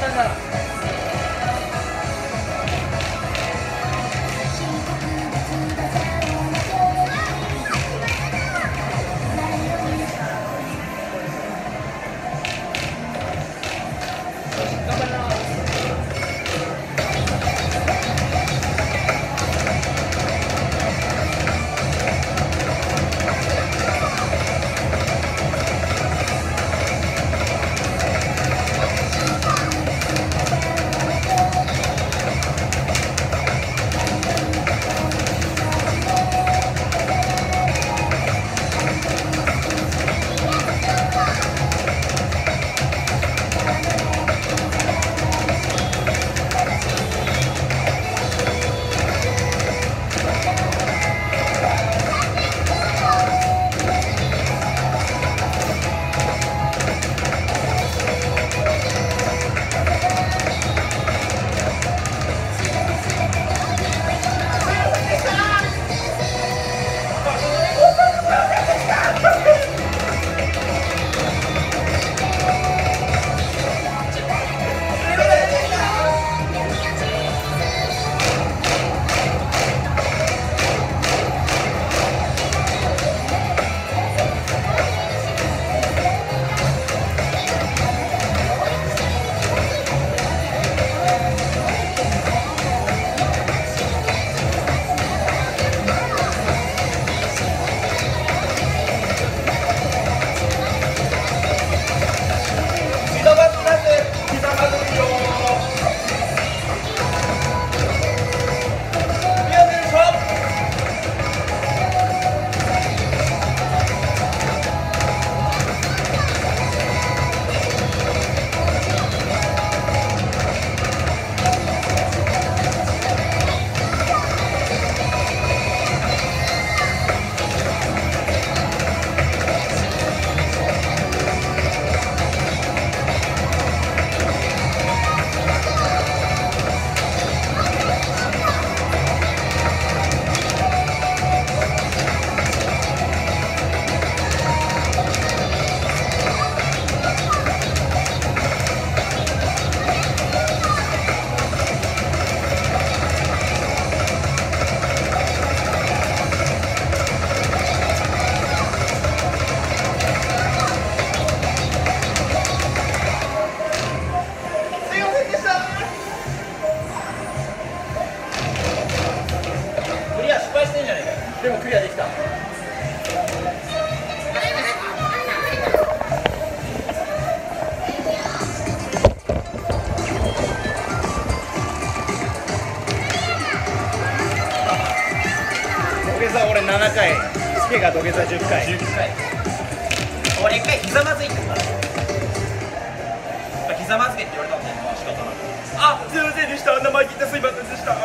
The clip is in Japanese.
三个でもクリアできた。土下座俺7回スケが土下座10回。10回俺一回ひざまずいてるからひざまずけって言われたもんね。仕方なくあすいませんでした。生意気言ってすいませんでした